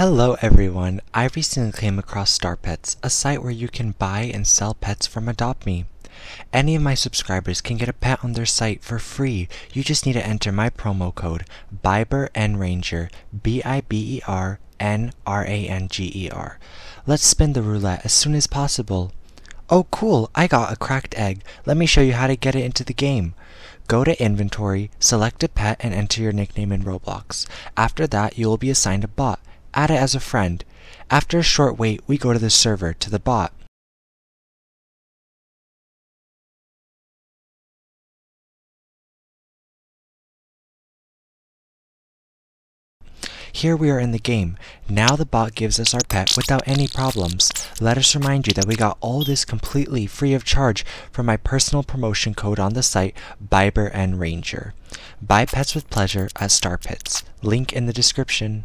Hello everyone, I recently came across Star Pets, a site where you can buy and sell pets from Adopt Me. Any of my subscribers can get a pet on their site for free. You just need to enter my promo code BIBERNRANGER, B-I-B-E-R-N-R-A-N-G-E-R. Let's spin the roulette as soon as possible. Oh cool, I got a cracked egg. Let me show you how to get it into the game. Go to inventory, select a pet and enter your nickname in Roblox. After that, you will be assigned a bot. Add it as a friend. After a short wait, we go to the server, to the bot. Here we are in the game. Now the bot gives us our pet without any problems. Let us remind you that we got all this completely free of charge from my personal promotion code on the site, Biber and Ranger. Buy pets with pleasure at Star Pets. Link in the description.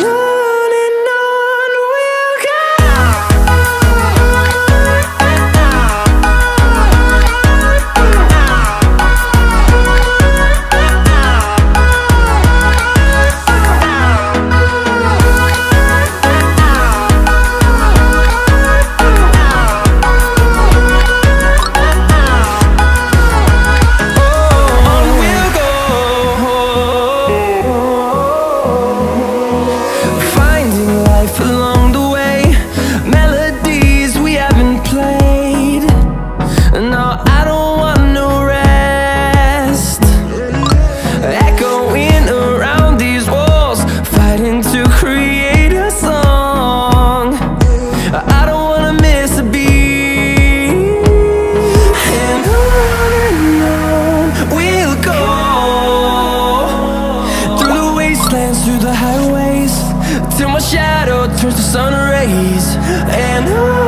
know days. And I